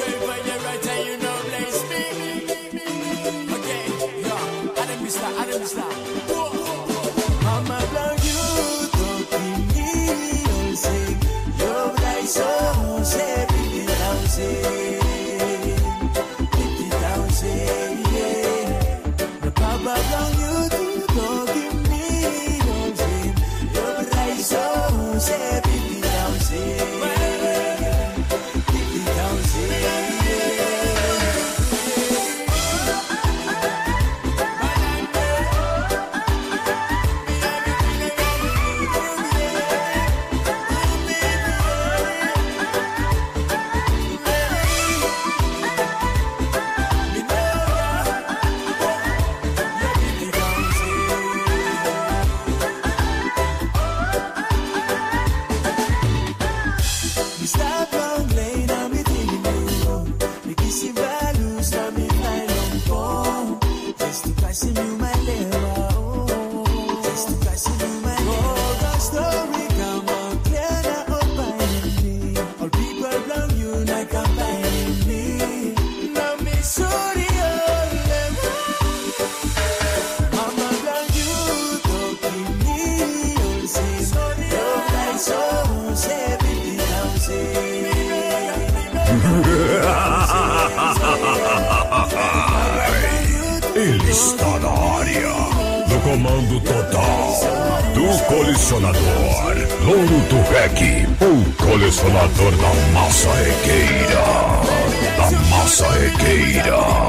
straight, you're right. Ele está na área do comando total do colecionador Louro Rec, o colecionador da massa regueira, da massa regueira.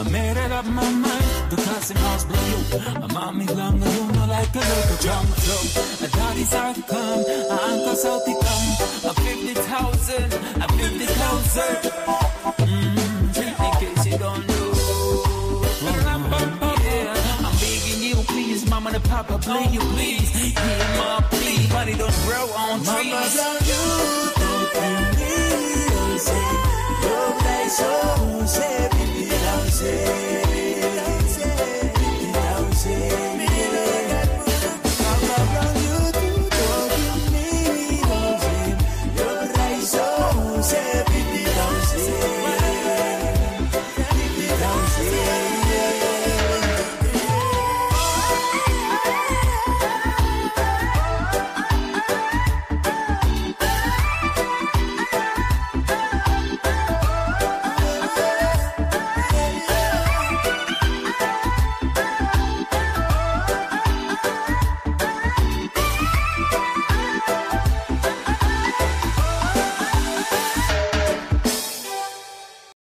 I made it up my mind it must be you. A mommy long you know like a little drum. A daddy's out come, a uncle's out to come. A fifty thousand, a fifty thousand. Mm, in case you don't know. Yeah, I'm begging you, please, mama and papa, please you, please. Hear my plea, money don't grow on Mama trees. brown you talking me, oh say love like so, say